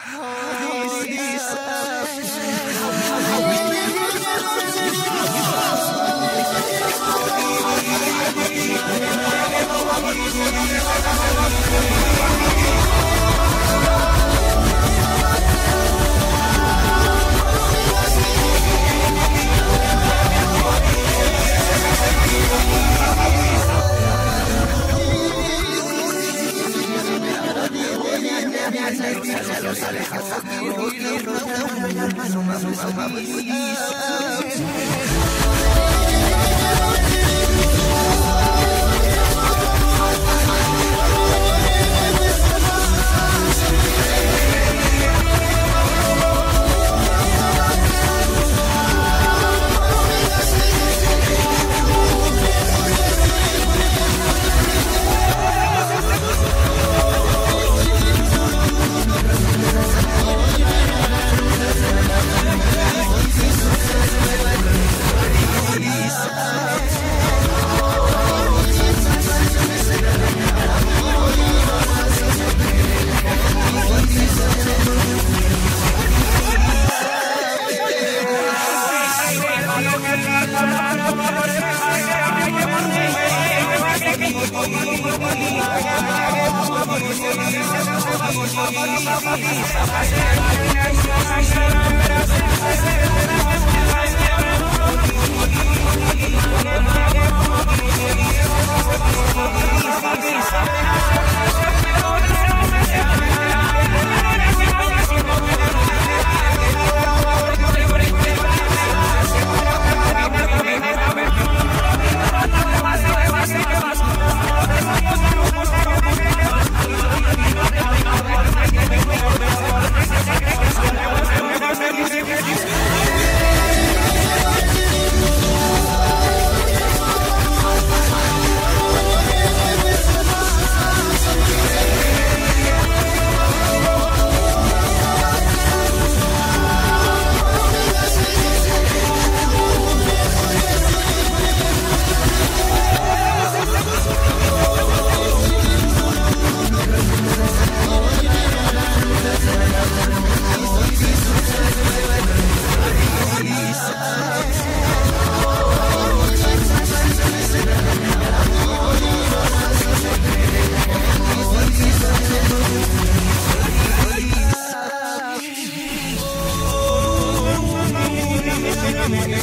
Oh, Dios aleja tu Thank